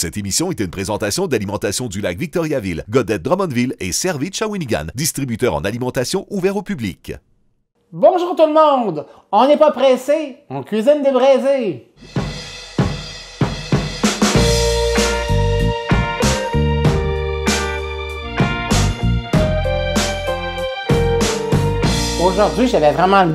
Cette émission est une présentation d'alimentation du lac Victoriaville, Godette Drummondville et Servit Shawinigan, distributeur en alimentation ouvert au public. Bonjour tout le monde! On n'est pas pressé, on cuisine des braisés! Aujourd'hui, j'avais vraiment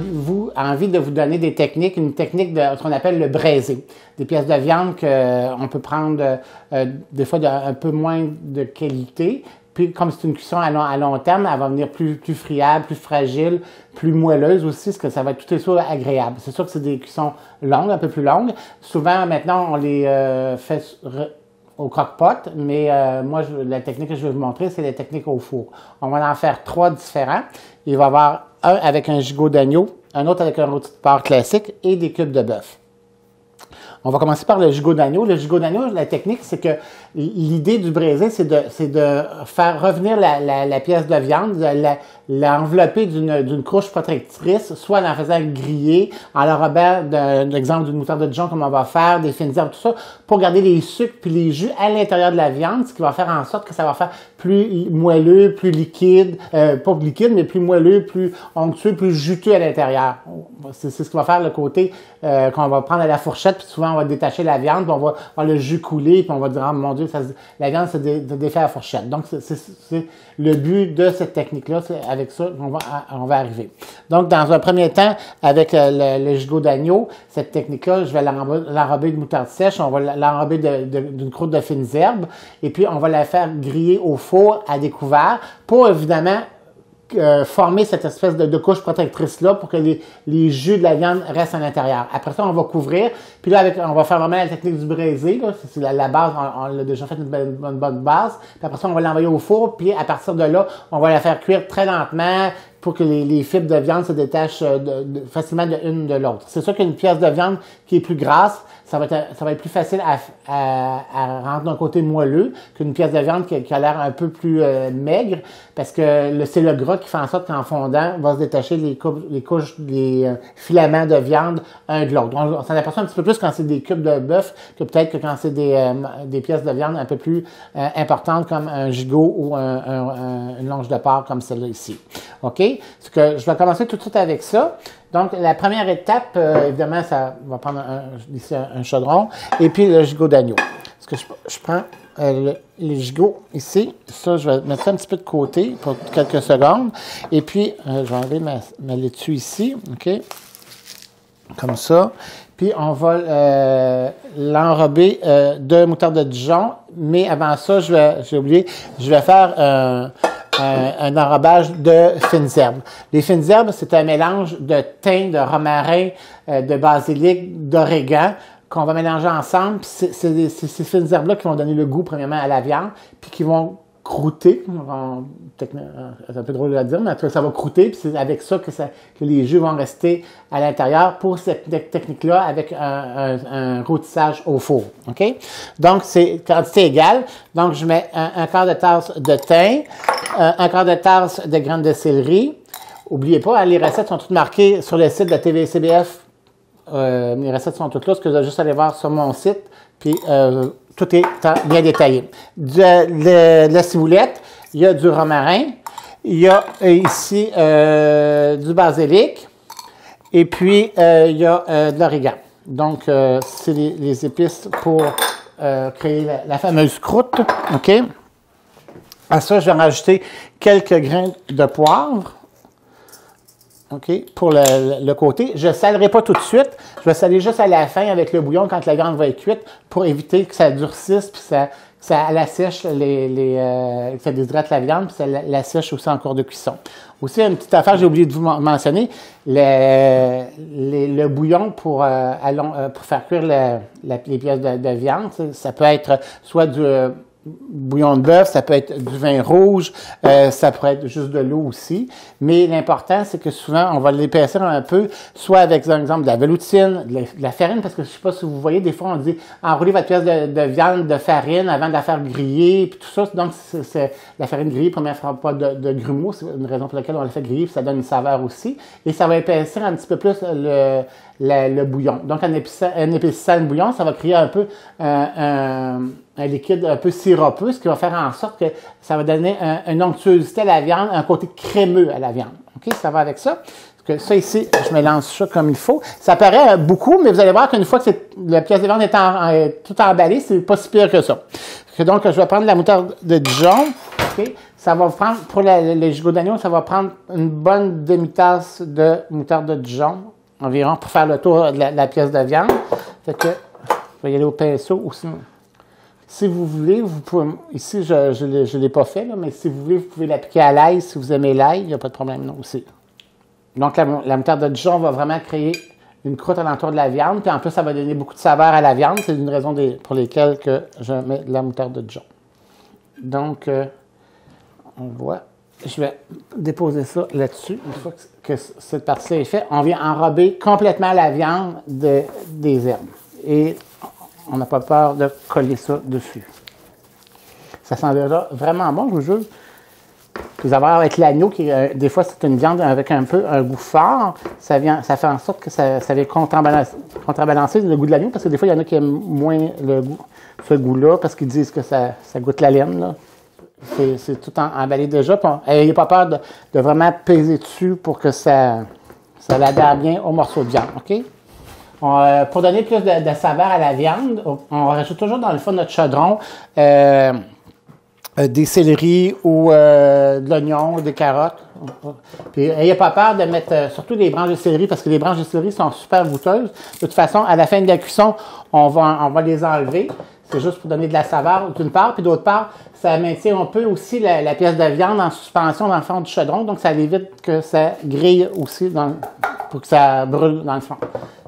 vous, envie de vous donner des techniques, une technique de ce qu'on appelle le braisé. Des pièces de viande qu'on peut prendre euh, des fois d'un peu moins de qualité. Puis comme c'est une cuisson à long, terme, elle va venir plus, friable, plus fragile, plus moelleuse aussi, ce que ça va être tout et tout agréable. C'est sûr que c'est des cuissons longues, un peu plus longues. Souvent, maintenant, on les euh, fait au croque-pot, mais euh, moi, la technique que je vais vous montrer, c'est la technique au four. On va en faire trois différents. Il va y avoir un avec un gigot d'agneau, un autre avec un rôti de porc classique et des cubes de bœuf. On va commencer par le gigot d'agneau. Le gigot d'agneau, la technique, c'est que l'idée du braisé, c'est de, de, faire revenir la, la, la, pièce de viande, l'envelopper d'une couche protectrice, soit en la faisant griller, en l'enrobant d'un exemple d'une moutarde de Dijon comme on va faire, des fines herbes, tout ça, pour garder les sucres puis les jus à l'intérieur de la viande, ce qui va faire en sorte que ça va faire plus moelleux, plus liquide, euh, pas liquide, mais plus moelleux, plus onctueux, plus juteux à l'intérieur. C'est ce qui va faire le côté euh, qu'on va prendre à la fourchette, puis souvent on va détacher la viande, puis on va le jus couler, puis on va dire, oh, mon Dieu, la viande se défait à la fourchette. Donc, c'est le but de cette technique-là, c'est avec ça qu'on va, on va arriver. Donc, dans un premier temps, avec le, le d'agneau, cette technique-là, je vais l'enrober de moutarde sèche, on va l'enrober d'une croûte de fines herbes, et puis on va la faire griller au four à découvert pour évidemment euh, former cette espèce de, couche protectrice-là pour que les, jus de la viande restent à l'intérieur. Après ça, on va couvrir. Puis là, avec, on va faire vraiment la technique du braisé. C'est la, la, base, on, l'a déjà fait une, bonne, bonne base. Puis après ça, on va l'envoyer au four. Puis à partir de là, on va la faire cuire très lentement pour que les, les fibres de viande se détachent euh, de, facilement de l'une de l'autre. C'est sûr qu'une pièce de viande qui est plus grasse, ça va être, ça va être plus facile à, à, à rentrer d'un côté moelleux qu'une pièce de viande qui, a l'air un peu plus euh, maigre, parce que c'est le gras qui fait en sorte qu'en fondant, va se détacher les, couches, les euh, filaments de viande un de l'autre. On, s'en aperçoit un petit peu plus quand c'est des cubes de bœuf que peut-être que quand c'est des, euh, des pièces de viande un peu plus importantes comme un gigot ou un, un, une longe de porc comme celle-là ici. OK? Que je vais commencer tout de suite avec ça. Donc, la première étape, euh, évidemment, ça va prendre un, un, chaudron et puis le gigot d'agneau. Parce que je, prends euh, le, gigot ici. Ça, je vais mettre ça un petit peu de côté pour quelques secondes. Et puis, euh, je vais enlever ma, laitue ici. OK? Comme ça. Puis, on va l'enrober de moutarde de Dijon. Mais avant ça, je j'ai oublié, je vais faire un un, enrobage de fines herbes. Les fines herbes, c'est un mélange de thym, de romarin, euh, de basilic, d'origan qu'on va mélanger ensemble. C'est ces fines herbes-là qui vont donner le goût, premièrement, à la viande, puis qui vont croûter. C'est un peu drôle à dire, mais ça va croûter, puis c'est avec ça que, les jus vont rester à l'intérieur pour cette technique-là avec un, un, rôtissage au four. OK? Donc, c'est quantité égale. Donc, je mets un, quart de tasse de thym, un quart de tasse de graines de céleri. N'oubliez pas, hein, les recettes sont toutes marquées sur le site de la TVCBF. Euh, les recettes sont toutes là, ce que vous avez juste aller voir sur mon site. Puis, euh, tout est bien détaillé. De, la ciboulette, il y a du romarin, il y a euh, ici euh, du basilic, et puis euh, il y a de l'origan. Donc, c'est les, épices pour créer la, fameuse croûte. OK? À ça, je vais rajouter quelques grains de poivre. OK? Pour le, côté. Je ne salerai pas tout de suite. Je vais saler juste à la fin avec le bouillon quand la viande va être cuite pour éviter que ça durcisse puis ça, ça la sèche les, les euh, ça déshydrate la viande puis ça la, sèche aussi en cours de cuisson. Aussi, une petite affaire, j'ai oublié de vous mentionner, le, le bouillon pour, euh, euh, pour faire cuire les pièces de viande, ça peut être soit du bouillon de bœuf, ça peut être du vin rouge, euh, ça pourrait être juste de l'eau aussi. Mais l'important, c'est que souvent, on va l'épaissir un peu, soit avec, par exemple, de la veloutine, de la, farine, parce que je sais pas si vous voyez, des fois, on dit enrouler votre pièce de, viande de farine avant de la faire griller, puis tout ça. Donc, c'est la farine grillée, première fois, pas de, de grumeaux, c'est une raison pour laquelle on la fait griller, puis ça donne une saveur aussi. Et ça va épaissir un petit peu plus le, bouillon. Donc, en épaississant, le bouillon, ça va créer un peu liquide un peu sirupeux, ce qui va faire en sorte que ça va donner une onctuosité à la viande, un côté crémeux à la viande. OK? Ça va avec ça. Que ça ici, je mélange ça comme il faut. Ça paraît beaucoup, mais vous allez voir qu'une fois que la pièce de viande est, en, tout emballée, c'est pas si pire que ça. Donc, je vais prendre la moutarde de Dijon. Ça va prendre, pour les gigots d'agneau, ça va prendre une bonne demi-tasse de moutarde de Dijon, environ, pour faire le tour de la, pièce de viande. Fait que, je vais y aller au pinceau aussi. Si vous voulez, vous pouvez, ici, je ne l'ai pas fait, mais si vous voulez, vous pouvez l'appliquer à l'ail. Si vous aimez l'ail, il n'y a pas de problème non aussi. Donc, la, moutarde de Dijon va vraiment créer une croûte alentour de la viande. Puis en plus, ça va donner beaucoup de saveur à la viande. C'est une raison pour lesquelles que je mets de la moutarde de Dijon. Donc, euh, on voit. Je vais déposer ça là-dessus. Une fois que cette partie est faite, on vient enrober complètement la viande de, des herbes. Et on n'a pas peur de coller ça dessus. Ça sent vraiment bon, je vous jure. Vous avez avec l'agneau, qui euh, des fois c'est une viande avec un peu un goût fort, ça fait en sorte que ça, ça vient contrebalancer, le goût de l'agneau, parce que des fois il y en a qui aiment moins le goût, ce goût-là, parce qu'ils disent que ça, ça goûte la laine. C'est tout emballé déjà. N'ayez pas peur de, vraiment peser dessus pour que ça, ça l'adhère bien au morceau de viande. OK? Euh, pour donner plus de, saveur à la viande, on rajoute toujours dans le fond de notre chaudron euh, euh, des céleris ou de l'oignon, des carottes. Puis n'ayez pas peur de mettre surtout des branches de céleri parce que les branches de céleri sont super goûteuses. De toute façon, à la fin de la cuisson, on va, on va les enlever. C'est juste pour donner de la saveur d'une part, puis d'autre part, ça maintient un peu aussi la, pièce de viande en suspension dans le fond du chaudron, donc ça évite que ça grille aussi dans, pour que ça brûle dans le fond.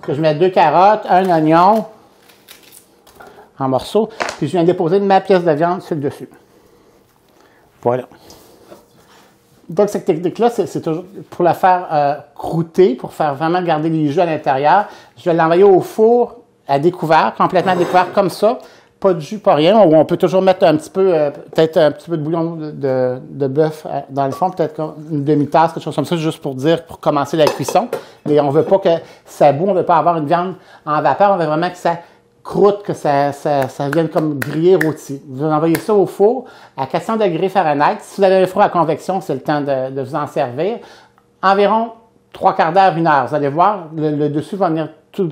Que je mets deux carottes, un oignon en morceaux, puis je viens déposer ma pièce de viande sur le dessus. Voilà. Donc, cette technique-là, c'est toujours pour la faire euh, croûter, pour faire vraiment garder les jus à l'intérieur. Je vais l'envoyer au four à découvert, complètement à découvert comme ça. Pas de jus, pas rien. on peut toujours mettre un petit peu, euh, peut-être un petit peu de bouillon de, bœuf euh, dans le fond, peut-être une demi-tasse, quelque chose comme ça, juste pour dire, pour commencer la cuisson. Mais on veut pas que ça boue, on veut pas avoir une viande en vapeur, on veut vraiment que ça croûte, que ça, ça, vienne comme griller rôti. Vous envoyez ça au four à 400 degrés Fahrenheit. Si vous avez un four à convection, c'est le temps de, vous en servir. Environ trois quarts d'heure, une heure. Vous allez voir, le, dessus va venir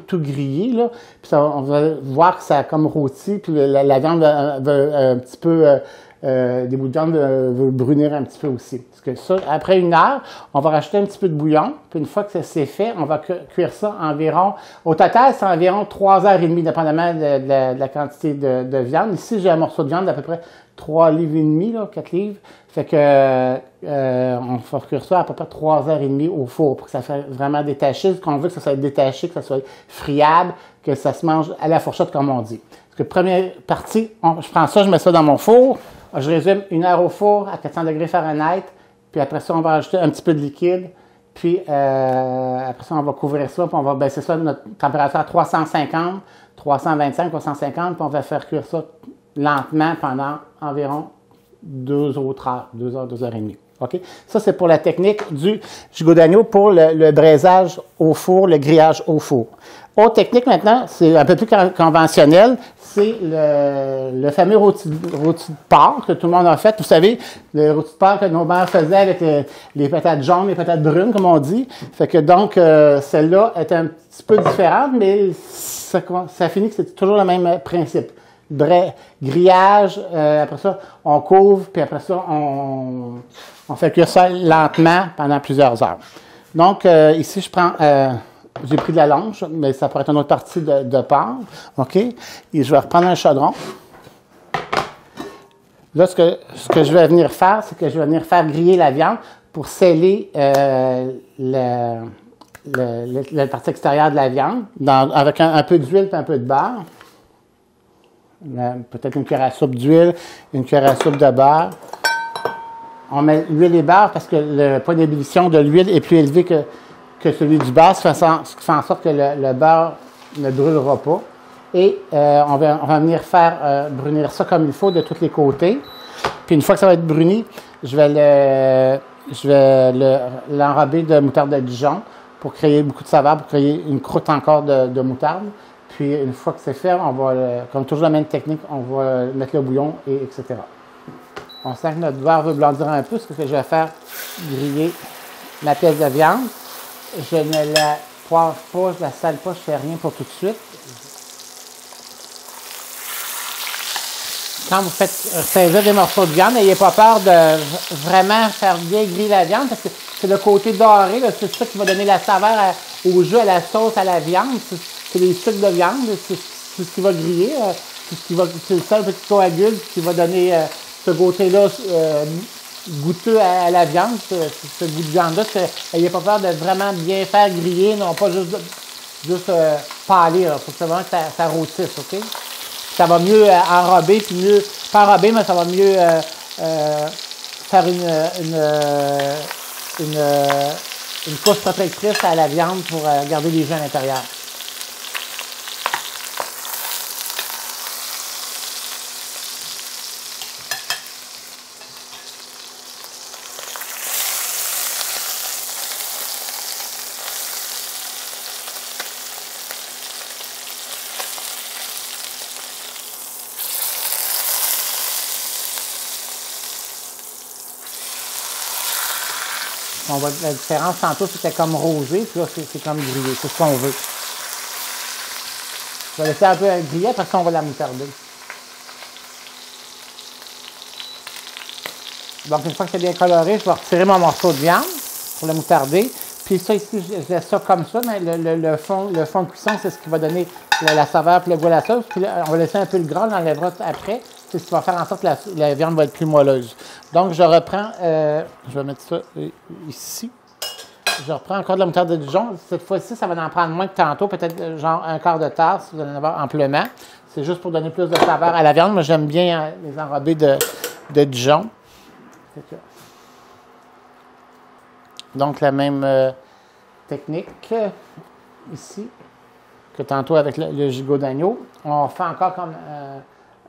tout, griller, là. Puis on va voir que ça a comme rôti, puis la, viande va, un petit peu... Euh, euh, des bouts de viande veulent brunir un petit peu aussi. Après une heure, on va rajouter un petit peu de bouillon. Puis une fois que c'est fait, on va cuire ça environ. Au total, c'est environ 3 heures et demie, dépendamment de, la, quantité de, viande. Ici, j'ai un morceau de viande d'à peu près 3 livres et demi, là, 4 livres. Fait que euh, on va cuire ça à peu près 3 heures et demie au four pour que ça fasse vraiment détaché. Qu'on veut que ça soit détaché, que ça soit friable, que ça se mange à la fourchette comme on dit. Parce que première partie, je prends ça, je mets ça dans mon four. Je résume une heure au four à 400 degrés Fahrenheit, puis après ça, on va ajouter un petit peu de liquide, puis euh, après ça, on va couvrir ça, puis on va baisser ça à notre température à 350, 325, 350, puis on va faire cuire ça lentement pendant environ deux autres heures, deux heures, deux heures et demie. OK? Ça, c'est pour la technique du gigot d'agneau pour le, le, braisage au four, le grillage au four. Autre technique maintenant, c'est un peu plus conventionnel, c'est le, fameux rôti, de porc que tout le monde a fait. Vous savez, le rôti de porc que nos mères faisaient avec euh, les, patates jaunes, les patates brunes, comme on dit. Fait que donc, euh, celle-là est un petit peu différente, mais ça, finit que c'est toujours le même principe. grillage, euh, après ça, on couvre, puis après ça, on, on fait cuire ça lentement pendant plusieurs heures. Donc, ici, je prends j'ai pris de la longe, mais ça pourrait être une autre partie de, de porc. OK? Et je vais reprendre un chaudron. Là, ce que, je vais venir faire, c'est que je vais venir faire griller la viande pour sceller euh, la partie extérieure de la viande avec un, peu d'huile et un peu de beurre. Peut-être une cuillère à soupe d'huile, une cuillère à soupe de beurre. On met l'huile et beurre parce que le point d'ébullition de l'huile est plus élevé que, que celui du bas, ce qui fait en sorte que le, beurre ne brûlera pas. Et euh, on, va, venir faire euh, brunir ça comme il faut de tous les côtés. Puis une fois que ça va être bruni, je vais le, de moutarde de Dijon pour créer beaucoup de saveur, pour créer une croûte encore de, moutarde. Puis une fois que c'est fait, on va, comme toujours la même technique, on va mettre le bouillon, et etc. On sent que notre beurre veut blandir un peu, ce que je vais faire griller ma pièce de viande. Je ne la poivre pas, je la sale pas, je fais rien pour tout de suite. Quand vous faites saisir des morceaux de viande, n'ayez pas peur de vraiment faire bien griller la viande parce que c'est le côté doré, c'est ça qui va donner la saveur au jus, à la sauce, à la viande. C'est les sucres de viande, c'est ce qui va griller. Euh, c'est le seul petit coagule qui va donner euh, ce côté-là euh, goûteux à, la viande, ce, goût de viande-là. N'ayez pas peur de vraiment bien faire griller, non pas juste, juste euh, pâlir. Il faut vraiment que ça, ça, rôtisse, OK? Ça va mieux euh, enrober, puis mieux, pas enrober, mais ça va mieux euh, faire une, une, une, une couche protectrice à la viande pour garder les jus à l'intérieur. La différence tantôt, c'était comme rosé, puis là, c'est comme grillé. C'est ce qu'on veut. Je vais laisser un peu griller, parce qu'on va la moutarder. Donc, une fois que c'est bien coloré, je vais retirer mon morceau de viande pour le moutarder. Puis ça ici, je laisse ça comme ça, mais le, fond, le fond de cuisson, c'est ce qui va donner la, saveur puis le goût à la sauce. Puis on va laisser un peu le gras, on l'enlèvera après. C'est ce qui va faire en sorte que la, viande va être plus moelleuse. Donc, je reprends, euh, je vais mettre ça euh, ici. Je reprends encore de la moutarde de Dijon. Cette fois-ci, ça va en prendre moins que tantôt, peut-être euh, genre un quart de tasse, vous allez en avoir amplement. C'est juste pour donner plus de saveur à la viande. Moi, j'aime bien les enrobés de, de Dijon. Donc, la même technique ici que tantôt avec le, gigot d'agneau. On fait encore comme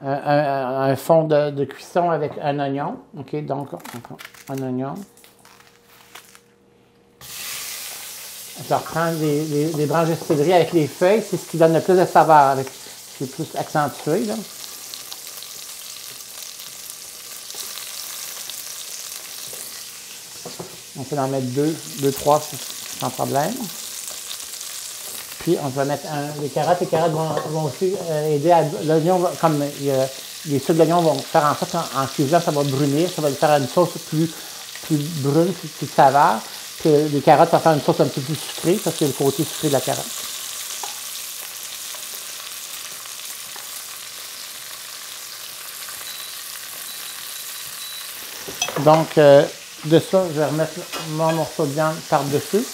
un, fond de, cuisson avec un oignon. OK, donc un oignon. Je reprends des, branches de avec les feuilles. C'est ce qui donne le plus de saveur, avec, c'est plus accentué. Là. On peut en mettre deux, deux, trois sans problème. Puis on va mettre les carottes. Les carottes vont, aussi euh, aider à l'oignon, comme les sucres d'oignon vont faire en sorte qu'en cuisant, ça va brunir, ça va faire une sauce plus, plus brune, plus, plus saveur. Puis les carottes, va faire une sauce un peu plus sucrée, parce que le côté sucré de la carotte. Donc, euh, de ça, je vais remettre mon morceau de viande par-dessus.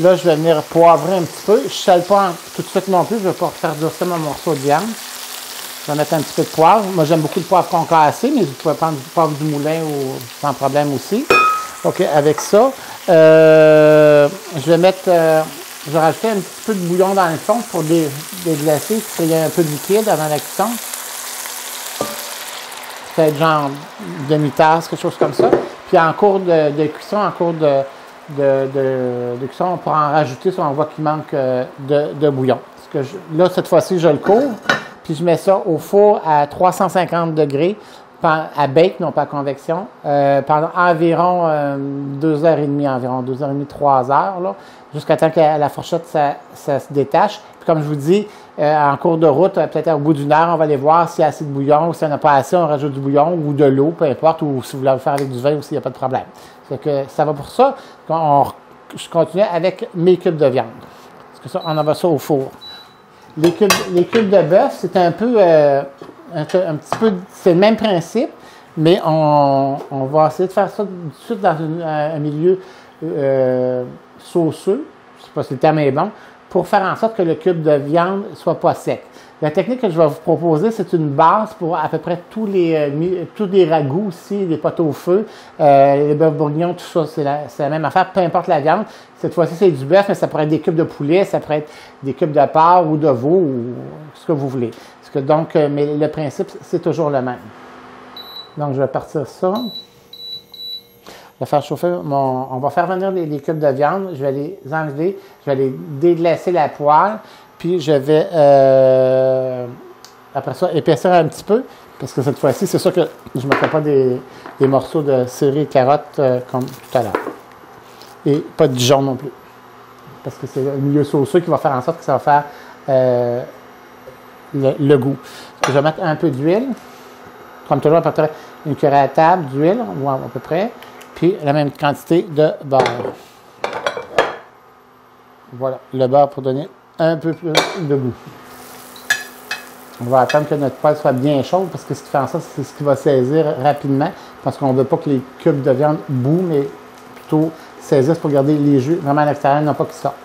Là, je vais venir poivrer un petit peu. Je ne sale pas tout de suite non plus. Je ne vais pas faire durcir mon morceau de viande. Je vais mettre un petit peu de poivre. Moi, j'aime beaucoup le poivre concassé, mais vous pouvez prendre du poivre du moulin ou sans problème aussi. OK, avec ça, euh, je vais mettre, euh, je vais rajouter un petit peu de bouillon dans le fond pour déglacer, créer un peu de liquide avant la cuisson. Peut-être genre demi-tasse, quelque chose comme ça. Puis en cours de cuisson, en cours de, de, de, cuisson, on pourra en rajouter si on voit qu'il manque euh, de, bouillon. Parce que là, cette fois-ci, je le couvre, puis je mets ça au four à 350 degrés à bake, non pas à convection, euh, pendant environ euh, deux heures et demie, environ deux heures et demie, trois heures, jusqu'à temps que la fourchette ça, se détache. Puis comme je vous dis, en cours de route, peut-être au bout d'une heure, on va aller voir s'il y a assez de bouillon, ou s'il n'y en a pas assez, on rajoute du bouillon ou de l'eau, peu importe, ou si vous voulez le faire avec du vin aussi, il n'y a pas de problème. que ça va pour ça je continue avec mes cubes de viande. Parce que ça, on envoie ça au four. Les cubes, de bœuf, c'est un peu, euh, un, petit peu, c'est le même principe, mais on, va essayer de faire ça tout de suite dans un milieu euh, sauceux, je sais pas si le terme est bon, pour faire en sorte que le cube de viande soit pas sec. La technique que je vais vous proposer, c'est une base pour à peu près tous les, euh, tous les ragoûts aussi, les potes au feu, euh, les bœufs bourguignons, tout ça, c'est la, même affaire, peu importe la viande. Cette fois-ci, c'est du bœuf, mais ça pourrait être des cubes de poulet, ça pourrait être des cubes de porc ou de veau, ou ce que vous voulez. que donc, euh, mais le principe, c'est toujours le même. Donc, je vais partir ça. Vais faire chauffer mon. On va faire venir les, cubes de viande. Je vais les enlever. Je vais les déglacer la poêle. Puis, je vais, euh, après ça, épaissir un petit peu. Parce que cette fois-ci, c'est sûr que je ne mettrai pas des, morceaux de céleri et carottes euh, comme tout à l'heure. Et pas de Dijon non plus. Parce que c'est le milieu sauceux qui va faire en sorte que ça va faire euh, le, goût. Je vais mettre un peu d'huile. Comme toujours, à peu près une cuillère à table d'huile, à peu près. Puis la même quantité de beurre. Voilà, le beurre pour donner un peu plus de goût. On va attendre que notre poêle soit bien chaude parce que ce qui fait en sorte, c'est ce qui va saisir rapidement parce qu'on ne veut pas que les cubes de viande bouent, mais plutôt saisissent pour garder les jus vraiment à l'extérieur, non pas qu'ils sortent.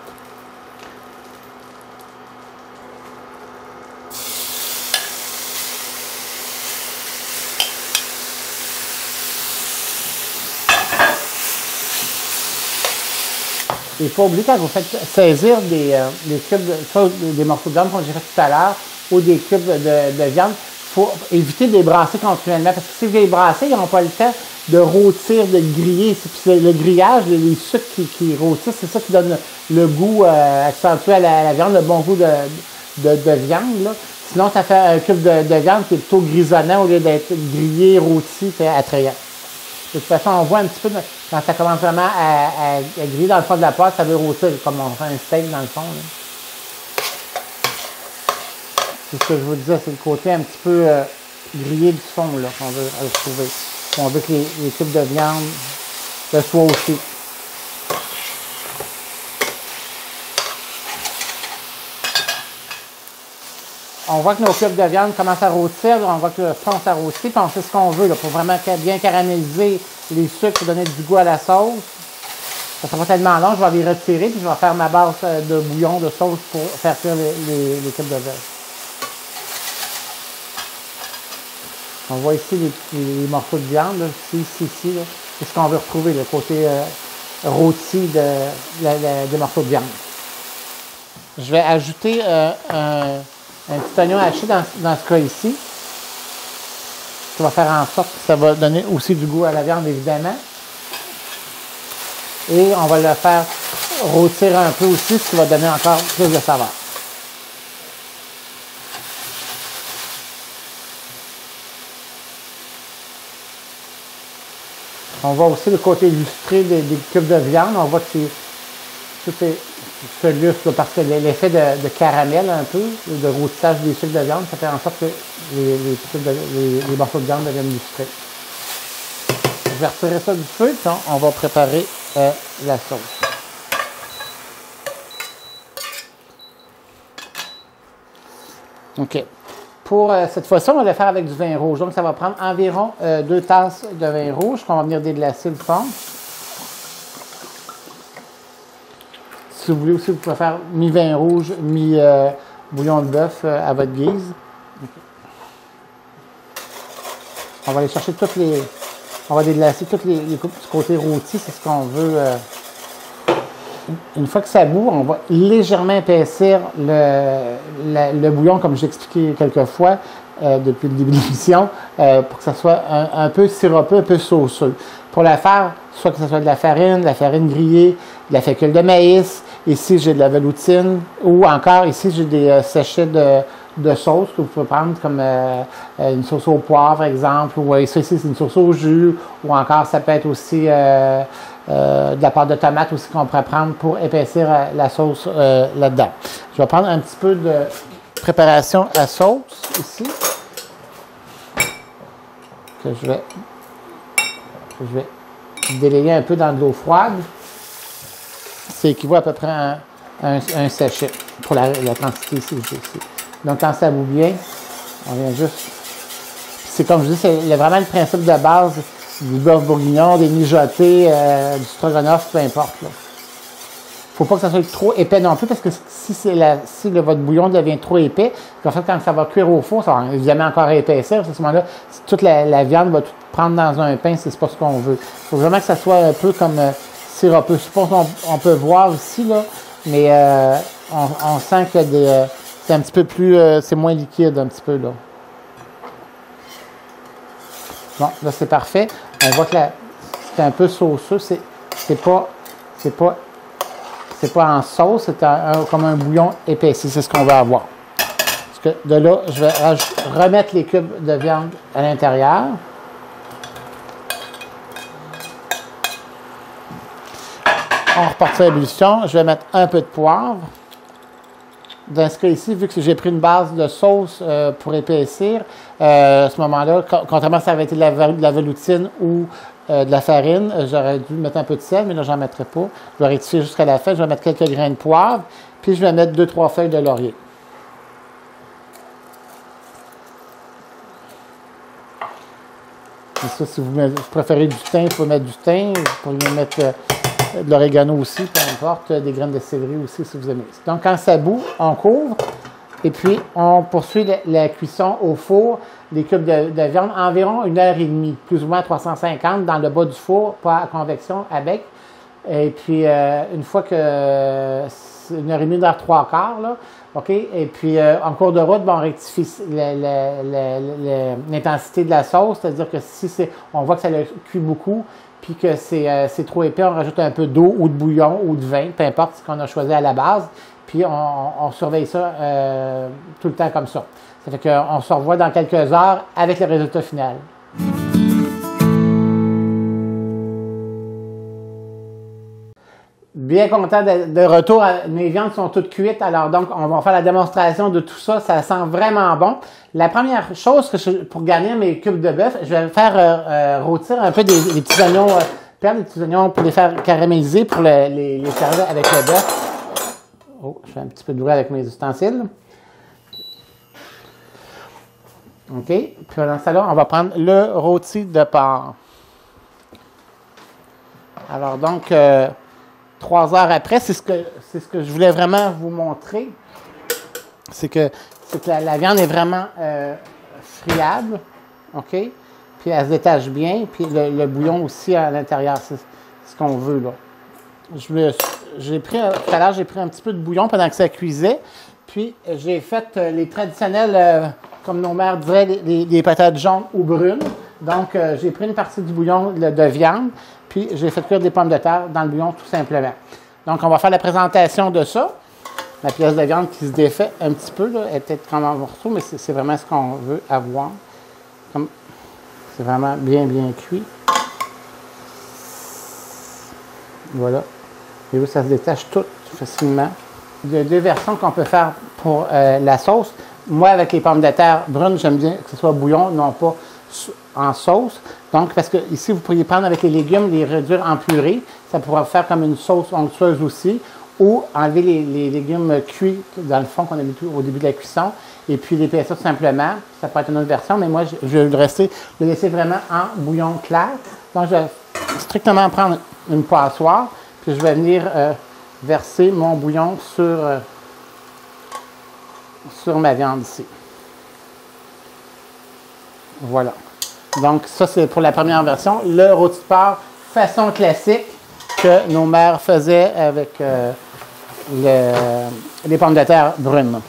Il faut oublier quand vous faites saisir des, euh, cubes, des morceaux de viande, comme j'ai fait tout à l'heure, ou des cubes de, viande, il faut éviter de les brasser continuellement. Parce que si vous les brassez, ils n'auront pas le temps de rôtir, de griller. Puis le grillage, les sucres qui, qui rôtissent, c'est ça qui donne le goût euh, accentué à la, viande, le bon goût de, viande. Sinon, ça fait un cube de, viande qui est plutôt grisonnant au lieu d'être grillé, rôti, c'est attrayant. De toute façon, on voit un petit peu quand ça commence vraiment à, griller dans le fond de la pâte, ça veut rôtir comme on fait un steak dans le fond. C'est ce que je vous disais, c'est le côté un petit peu euh, grillé du fond qu'on veut retrouver. On veut que les, cubes de viande le soient aussi. on voit que nos cubes de viande commencent à rôtir, on voit que le fond s'arrossit, puis on sait ce qu'on veut pour vraiment bien caraméliser les sucres pour donner du goût à la sauce. Ça sera pas tellement long, je vais les retirer, puis je vais faire ma base euh, de bouillon, de sauce pour faire cuire les, cubes de viande. On voit ici les, morceaux de viande, ici, ici, ici. C'est ce qu'on veut retrouver, le côté euh, rôti des morceaux de viande. Je vais ajouter euh, un petit oignon haché dans, ce cas ici. Va faire en sorte que ça va donner aussi du goût à la viande, évidemment. Et on va le faire rôtir un peu aussi, ce qui va donner encore plus de saveur. On voit aussi le côté illustré des, cubes de viande. On voit que tout est ce parce que l'effet de, caramel un peu, de rôtissage des sucres de viande, ça fait en sorte que les, les, morceaux de viande deviennent lustrés. Je vais retirer ça du feu, puis on va préparer euh, la sauce. OK. Pour euh, cette fois-ci, on va le faire avec du vin rouge. Donc, ça va prendre environ euh, deux tasses de vin rouge qu'on va venir déglacer le fond. Vous voulez aussi, vous pouvez faire mi-vin rouge, mi-bouillon de bœuf euh, à votre guise. On va aller chercher toutes les. On va déglacer toutes les, les du côté rôti, c'est ce qu'on veut. Euh. une fois que ça bout, on va légèrement épaissir le, bouillon, comme j'ai expliqué quelques fois euh, depuis le début de l'émission, pour que ça soit un, un, peu sirupeux, un peu sauceux. Pour la faire, soit que ce soit de la farine, de la farine grillée, de la fécule de maïs, Ici, j'ai de la veloutine. Ou encore, ici, j'ai des euh, sachets de, de sauce que vous pouvez prendre, comme euh, euh, une sauce au poivre, par exemple. Ou ici, c'est une sauce au jus. Ou encore, ça peut être aussi de la pâte de tomate aussi qu'on pourrait prendre pour épaissir la sauce là-dedans. Je vais prendre un petit peu de préparation à sauce ici. Que je vais, je vais délayer un peu dans de l'eau froide c'est équivaut à peu près à un, sachet pour la, quantité ici, Donc, quand ça bout bien, on vient juste. C'est comme je dis, c'est vraiment le principe de base du bœuf bourguignon, des mijotés, euh, du stroganoff, peu importe. Ne faut pas que ça soit trop épais non plus, parce que si, si le, votre bouillon devient trop épais, en fait, quand ça va cuire au four, ça va évidemment encore épaissir. À ce moment-là, toute la, viande va tout prendre dans un pain, c'est pas ce qu'on veut. Faut vraiment que ça soit un peu comme. Euh, sirupeux. Je pense qu'on peut voir ici, là, mais euh, on, sent que euh, c'est un petit peu plus, euh, c'est moins liquide un petit peu là. Bon, là, c'est parfait. On voit que c'est un peu sauceux. C'est pas, c'est pas, c'est pas en sauce, c'est comme un bouillon épaissi. C'est ce qu'on va avoir. Parce que de là, je vais remettre les cubes de viande à l'intérieur. On à l'ébullition. Je vais mettre un peu de poivre. Dans ce cas ici, vu que j'ai pris une base de sauce euh, pour épaissir, euh, à ce moment-là, contrairement à ça avait été de la, veloutine ou euh, de la farine, j'aurais dû mettre un peu de sel, mais là, j'en mettrai pas. Je vais rectifier jusqu'à la fin. Je vais mettre quelques grains de poivre, puis je vais mettre deux, trois feuilles de laurier. ça, si vous, préférez du thym, il faut mettre du thym. Vous pourriez mettre de l'oregano aussi, peu importe, des graines de céleri aussi si vous aimez. Donc quand ça bout, on couvre et puis on poursuit la, cuisson au four des cubes de, viande environ une heure et demie, plus ou moins 350 dans le bas du four, pas à convection avec. Et puis euh, une fois que une heure et demie, une heure trois quarts, là, OK? Et puis, euh, en cours de route, on rectifie l'intensité de la sauce, c'est-à-dire que si on voit que ça le cuit beaucoup, puis que euh, c'est trop épais, on rajoute un peu d'eau ou de bouillon ou de vin, peu importe ce qu'on a choisi à la base. Puis on, surveille ça euh, tout le temps comme ça. Ça fait qu'on se revoit dans quelques heures avec le résultat final. Bien content de, retour. Mes viandes sont toutes cuites. Alors donc, on va faire la démonstration de tout ça. Ça sent vraiment bon. La première chose pour garnir mes cubes de bœuf, je vais faire euh, euh, rôtir un peu des, petits oignons, euh, perdre des petits oignons pour les faire caraméliser pour les, les, servir avec le bœuf. Oh, je fais un petit peu de bruit avec mes ustensiles. OK. Puis dans ce là on va prendre le rôti de porc. Alors donc, trois heures après, c'est ce que ce que je voulais vraiment vous montrer. C'est que, la, viande est vraiment euh, friable, OK? Puis elle se détache bien, puis le, bouillon aussi à l'intérieur, c'est ce qu'on veut là. j'ai pris tout à l'heure, j'ai pris un petit peu de bouillon pendant que ça cuisait, puis j'ai fait euh, les traditionnels, euh, comme nos mères diraient, les, patates jaunes ou brunes. Donc j'ai pris une partie du bouillon de viande, puis j'ai fait cuire des pommes de terre dans le bouillon tout simplement. Donc on va faire la présentation de ça. La pièce de viande qui se défait un petit peu, là, elle est peut-être comme en morceaux, mais c'est vraiment ce qu'on veut avoir. C'est vraiment bien, bien cuit. Voilà. Et où ça se détache tout facilement. Il y a deux versions qu'on peut faire pour euh, la sauce. Moi, avec les pommes de terre brunes, j'aime bien que ce soit bouillon, non pas en sauce. Donc, parce que ici, vous pourriez prendre avec les légumes, les réduire en purée. Ça pourra faire comme une sauce onctueuse aussi. Ou enlever les, légumes cuits, dans le fond, qu'on a mis au début de la cuisson. Et puis l'épaissir tout simplement. Ça pourrait être une autre version, mais moi, je, vais le, le laisser vraiment en bouillon clair. Donc, je vais strictement prendre une poissoire. Puis je vais venir euh, verser mon bouillon sur, euh, sur ma viande ici. Voilà. Donc, ça, c'est pour la première version. Le rôti de porc façon classique que nos mères faisaient avec euh, les pommes de terre brunes.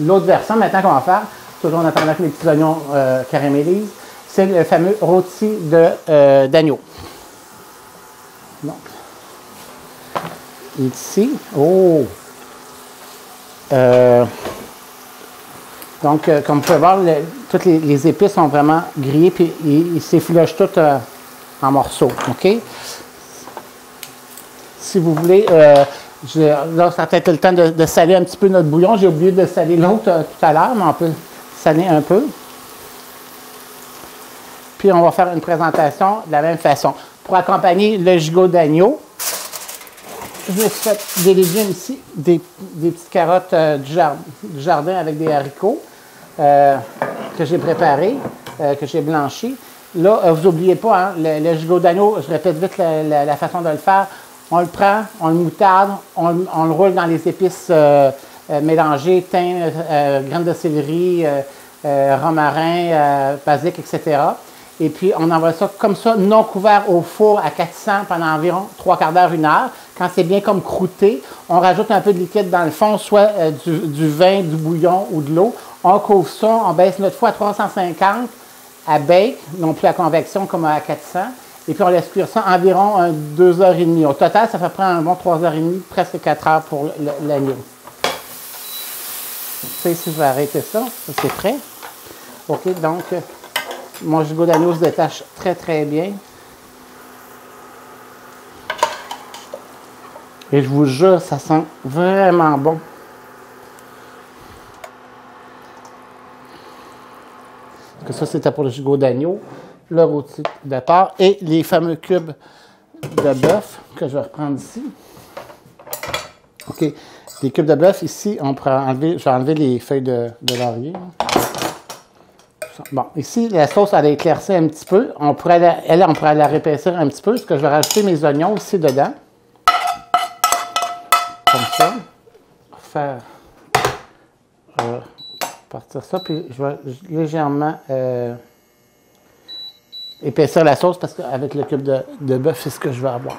L'autre version, maintenant qu'on va faire, toujours en attendant que les petits oignons euh, caramélisent, c'est le fameux rôti euh, d'agneau. Donc, ici, oh! Donc, euh, comme vous pouvez voir, toutes les, épices sont vraiment grillées, puis ils s'effilochent toutes euh, en morceaux. OK? Si vous voulez, euh, là, ça a peut-être le temps de, saler un petit peu notre bouillon. J'ai oublié de saler l'autre tout à l'heure, mais on peut saler un peu. Puis, on va faire une présentation de la même façon. Pour accompagner le gigot d'agneau, je vais faire des légumes ici, des, petites carottes du, jardin, avec des haricots. Euh, que j'ai préparé, euh, que j'ai blanchi. Là, euh, vous n'oubliez pas, hein, le, gigot d'agneau, je répète vite la, façon de le faire. On le prend, on le moutarde, on, le roule dans les épices mélangées, thym, graines de céleri, romarin, basique, etc. Et puis, on envoie ça comme ça, non couvert au four à 400 pendant environ trois quarts d'heure, une heure. Quand c'est bien comme croûté, on rajoute un peu de liquide dans le fond, soit du, vin, du bouillon ou de l'eau. On couvre ça, on baisse notre four à 350 à bake, non plus à convection comme à 400. Et puis on laisse cuire ça environ 2h30. Au total, ça fait prendre un bon 3h30, presque 4 heures pour l'agneau. Tu sais si je vais arrêter ça, c'est prêt. OK, donc mon gigot d'agneau se détache très très bien. Et je vous jure, ça sent vraiment bon. Ça, c'était pour le gigot d'agneau, le rôti de porc et les fameux cubes de bœuf que je vais reprendre ici. OK. Les cubes de bœuf, ici, on pourrait enlever, je vais enlever les feuilles de, laurier. Bon, ici, la sauce, elle a éclairci un petit peu. On pourrait elle, on pourrait la répaissir un petit peu, parce que je vais rajouter mes oignons ici dedans. Comme ça. Faire euh, partir ça, puis je vais légèrement euh, épaissir la sauce parce qu'avec le cube de, bœuf, c'est ce que je vais avoir.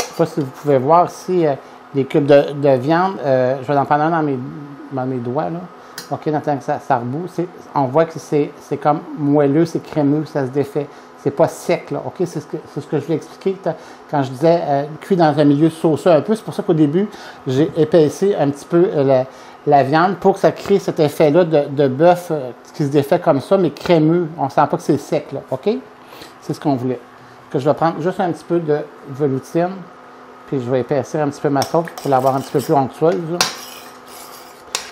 Je sais pas si vous pouvez voir ici euh, les cubes de, viande. Euh, je vais en prendre un dans mes, dans mes doigts. Là. OK, dans que ça, ça rebout. On voit que c'est comme moelleux, c'est crémeux, ça se défait. C'est pas sec, là. OK? C'est ce, que, ce que je voulais expliquer quand je disais cuit dans un milieu sauceux un peu. C'est pour ça qu'au début, j'ai épaissé un petit peu la, la viande pour que ça crée cet effet-là de, bœuf euh, qui se défait comme ça, mais crémeux. On ne sent pas que c'est sec, là. OK? C'est ce qu'on voulait. Que je vais prendre juste un petit peu de veloutine, puis je vais épaissir un petit peu ma sauce pour l'avoir un petit peu plus onctueuse.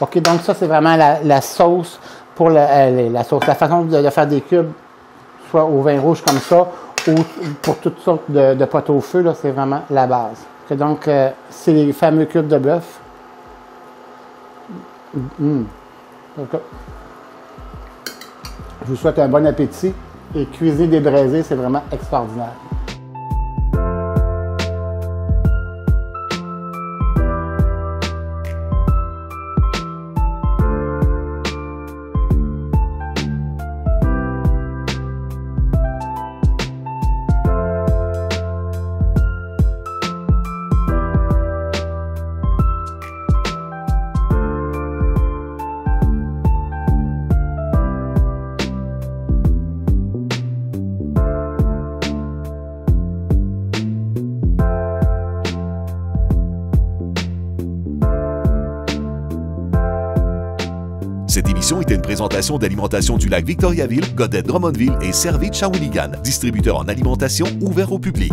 OK, donc ça, c'est vraiment la, sauce pour euh, la sauce. La façon de, faire des cubes, soit au vin rouge comme ça, ou pour toutes sortes de, de potes au feu, c'est vraiment la base. donc, euh, c'est les fameux cubes de bœuf. Mm. je vous souhaite un bon appétit et cuisiner des braisés, c'est vraiment extraordinaire. D'alimentation du lac Victoriaville, Godet Drummondville et Servit Shawinigan, distributeur en alimentation ouvert au public.